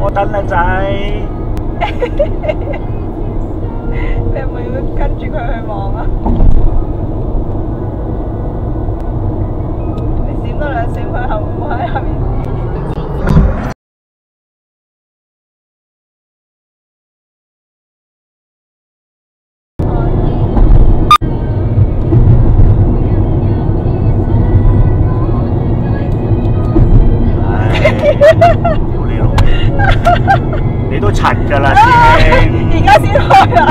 我等你仔，你咪要跟住佢去望啊？你闪多两闪佢系唔系？屌你老味你都柒噶啦师兄而家先开